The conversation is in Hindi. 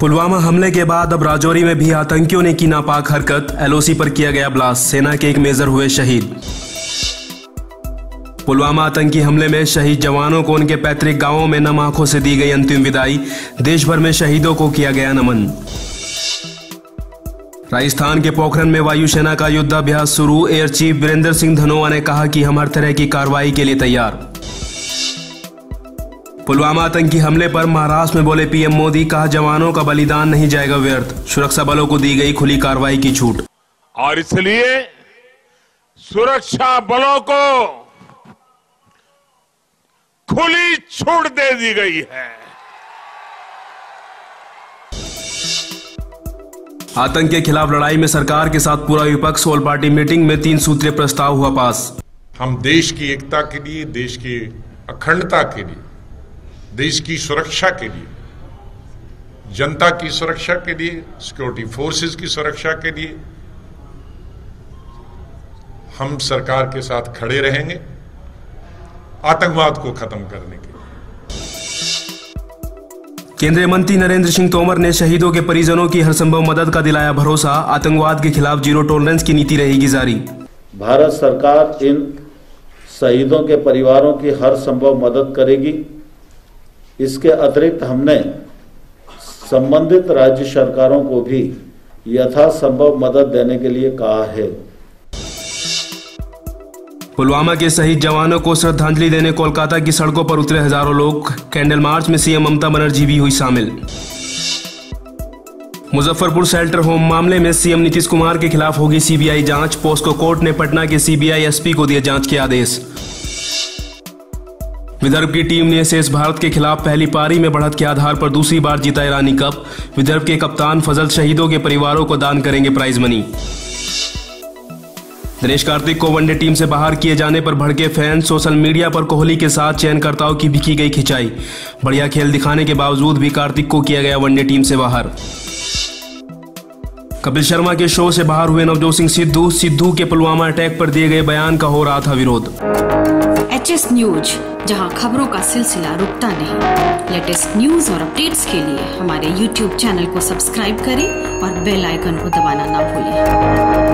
पुलवामा हमले के बाद अब राजौरी में भी आतंकियों ने की नापाक हरकत। एलओसी पर किया गया ब्लास्ट। सेना के एक मेजर हुए शहीद। पुलवामा आतंकी हमले में शहीद जवानों को उनके पैतृक गाँवों में नम आँखों से दी गई अंतिम विदाई। देश भर में शहीदों को किया गया नमन। राजस्थान के पोखरण में वायुसेना का युद्धाभ्यास शुरू। एयर चीफ वीरेंद्र सिंह धनोआ ने कहा कि हम हर तरह की कार्रवाई के लिए तैयार। पुलवामा आतंकी हमले पर महाराष्ट्र में बोले पीएम मोदी कहा जवानों का बलिदान नहीं जाएगा व्यर्थ। सुरक्षा बलों को दी गई खुली कार्रवाई की छूट। और इसलिए सुरक्षा बलों को खुली छूट दे दी गई है। आतंक के खिलाफ लड़ाई में सरकार के साथ पूरा विपक्ष ऑल पार्टी मीटिंग में तीन सूत्रीय प्रस्ताव हुआ पास। हम देश की एकता के लिए देश की अखंडता के लिए देश की सुरक्षा के लिए जनता की सुरक्षा के लिए सिक्योरिटी फोर्सेस की सुरक्षा के लिए हम सरकार के साथ खड़े रहेंगे आतंकवाद को खत्म करने के लिए। केंद्रीय मंत्री नरेंद्र सिंह तोमर ने शहीदों के परिजनों की हर संभव मदद का दिलाया भरोसा आतंकवाद के खिलाफ ज़ीरो टॉलरेंस की नीति रहेगी जारी। भारत सरकार इन शहीदों के परिवारों की हर संभव मदद करेगी। इसके अतिरिक्त हमने संबंधित राज्य सरकारों को भी यथासंभव मदद देने के लिए कहा है। पुलवामा के शहीद जवानों को श्रद्धांजलि देने कोलकाता की सड़कों पर उतरे हज़ारों लोग। कैंडल मार्च में सीएम ममता बनर्जी भी हुई शामिल। मुजफ्फरपुर शेल्टर होम मामले में सीएम नीतीश कुमार के खिलाफ होगी सीबीआई जाँच। पोस्को कोर्ट ने पटना के सीबीआई एसपी को दिए जाँच के आदेश। विदर्भ की टीम ने शेष भारत के खिलाफ पहली पारी में बढ़त के आधार पर दूसरी बार जीता ईरानी कप। विदर्भ के कप्तान फजल शहीदों के परिवारों को दान करेंगे प्राइज मनी। दिनेश कार्तिक को वनडे टीम से बाहर किए जाने पर भड़के फैंस, सोशल मीडिया पर कोहली के साथ चयनकर्ताओं की भी की गई खिंचाई। बढ़िया खेल दिखाने के बावजूद भी कार्तिक को किया गया वनडे टीम से बाहर। कपिल शर्मा के शो से बाहर हुए नवजोत सिंह सिद्धू सिद्धू के पुलवामा अटैक पर दिए गए बयान का हो रहा था विरोध। एस न्यूज़, जहाँ खबरों का सिलसिला रुकता नहीं। लेटेस्ट न्यूज़ और अपडेट्स के लिए हमारे यूट्यूब चैनल को सब्सक्राइब करें और बेल आइकन को दबाना ना भूलें।